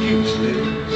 you sleep.